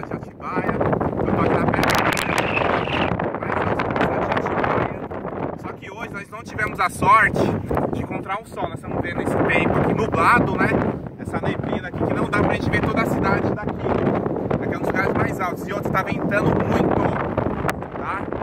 cidade de Atibaia. Eu tô aqui na perna mais alta cidade. Só que hoje nós não tivemos a sorte de encontrar um sol. Nós estamos vendo esse tempo aqui nublado, né? Essa neblina aqui que não dá pra gente ver toda a cidade daqui. Né? Aqui é um dos lugares mais altos. E outro está ventando muito, tá?